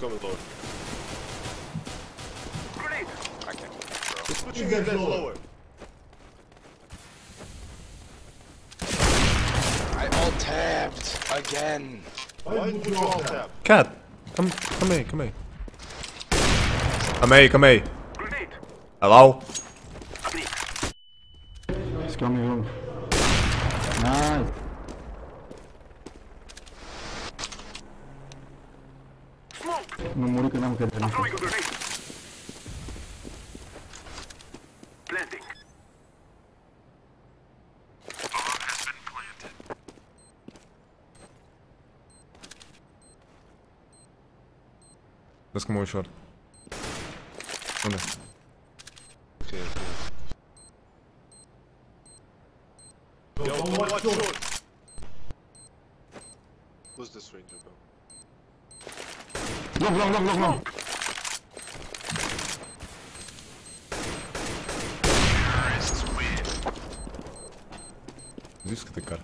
coming lower. I can't. Bro. He's pushing his guys lower. I all tapped again. Why did you all tap? Cat, come, come here, come here. Come here, come here. Grenade. Hello? He's coming home. Nice. Memori ka naman kaya dito. Let's come over short. Come here. Okay, okay. Yo, don't watch. Who's this ranger, bro? Long, long, long, long, long. Звідки ти кар?